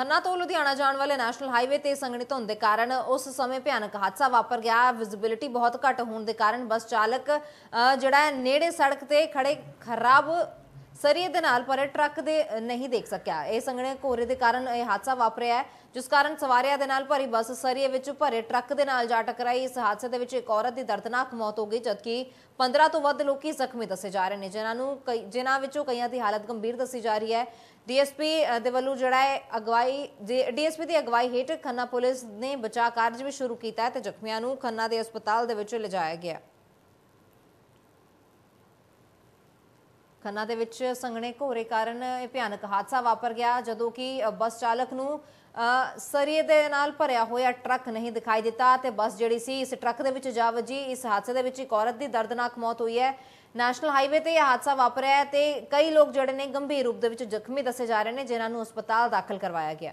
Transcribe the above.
ਖੰਨਾ ਤੋਂ ਲੁਧਿਆਣਾ ਜਾਣ ਵਾਲੇ ਨੈਸ਼ਨਲ ਹਾਈਵੇ ਤੇ ਸੰਘਣੀ ਧੁੰਦ ਦੇ ਕਾਰਨ ਉਸ ਸਮੇਂ ਭਿਆਨਕ ਹਾਦਸਾ ਵਾਪਰ ਗਿਆ। ਵਿਜ਼ਿਬਿਲਿਟੀ ਬਹੁਤ ਘੱਟ ਹੋਣ ਦੇ ਕਾਰਨ ਬੱਸ ਚਾਲਕ ਅ, ਜਿਹੜਾ ਨੇੜੇ ਸੜਕ ਤੇ ਖੜੇ ਖਰਾਬ ਸਰੀਏ ਦੇ ਨਾਲ ਭਰੇ ਟਰੱਕ ਦੇ ਨਹੀਂ ਦੇਖ ਸਕਿਆ। ਇਹ ਸੰਘਣੇ ਕੋਰੇ ਦੇ ਕਾਰਨ ਇਹ ਹਾਦਸਾ ਵਾਪਰਿਆ ਹੈ, ਜਿਸ ਕਾਰਨ ਸਵਾਰੀਆਂ ਦੇ ਨਾਲ ਭਰੀ ਬੱਸ ਸਰੀਏ ਵਿੱਚ ਭਰੇ ਟਰੱਕ ਦੇ ਨਾਲ ਜਾ ਟਕਰਾਈ। ਇਸ ਹਾਦਸੇ ਦੇ ਵਿੱਚ ਇੱਕ ਔਰਤ ਦੀ ਦਰਦਨਾਕ ਮੌਤ ਹੋ ਗਈ, ਜਦਕਿ 15 ਤੋਂ ਵੱਧ ਲੋਕੀ ਜ਼ਖਮੀ ਦੱਸੇ ਜਾ ਰਹੇ ਨੇ, ਜਿਨ੍ਹਾਂ ਨੂੰ ਕਈ- ਜਿਨ੍ਹਾਂ ਵਿੱਚੋਂ ਕਈਆਂ ਦੀ ਹਾਲਤ ਗੰਭੀਰ ਦੱਸੀ ਜਾ ਰਹੀ ਹੈ। ਡੀਐਸਪੀ ਦੇ ਵੱਲੋਂ ਜਿਹੜਾ ਹੈ ਅਗਵਾਈ ਡੀਐਸਪੀ ਦੀ ਅਗਵਾਈ ਹੇਠ ਖੰਨਾ ਪੁਲਿਸ ਨੇ ਬਚਾਅ ਕਾਰਜ ਵੀ ਸ਼ੁਰੂ ਕੀਤਾ ਹੈ ਤੇ ਜ਼ਖਮੀਆਂ ਨੂੰ ਖੰਨਾ ਦੇ ਹਸਪਤਾਲ ਦੇ ਵਿੱਚ ਲਿਜਾਇਆ ਗਿਆ। ਖੰਨਾ ਦੇ ਵਿੱਚ ਸੰਘਣੇ ਘੋਰੇ ਕਾਰਨ ਇਹ ਭਿਆਨਕ ਹਾਦਸਾ ਵਾਪਰ ਗਿਆ ਜਦੋਂ ਕਿ ਬੱਸ ਚਾਲਕ ਨੂੰ ਅ, ਸਰੀਏ ਦੇ ਨਾਲ ਭਰਿਆ ਹੋਇਆ ਟਰੱਕ ਨਹੀਂ ਦਿਖਾਈ ਦਿੱਤਾ ਤੇ ਬੱਸ ਜਿਹੜੀ ਸੀ ਇਸ ਟਰੱਕ ਦੇ ਵਿੱਚ ਜਾ ਵੱਜੀ। ਇਸ ਹਾਦਸੇ ਦੇ ਵਿੱਚ ਇੱਕ ਔਰਤ ਦੀ ਦਰਦਨਾਕ ਮੌਤ ਹੋਈ ਹੈ। ਨੈਸ਼ਨਲ ਹਾਈਵੇ ਤੇ ਇਹ ਹਾਦਸਾ ਵਾਪਰਿਆ ਤੇ ਕਈ ਲੋਕ ਜਿਹੜੇ ਨੇ ਗੰਭੀਰ ਰੂਪ ਦੇ ਵਿੱਚ ਜ਼ਖਮੀ ਦੱਸੇ ਜਾ ਰਹੇ ਨੇ ਜਿਨ੍ਹਾਂ ਨੂੰ ਹਸਪਤਾਲ ਦਾਖਲ ਕਰਵਾਇਆ ਗਿਆ।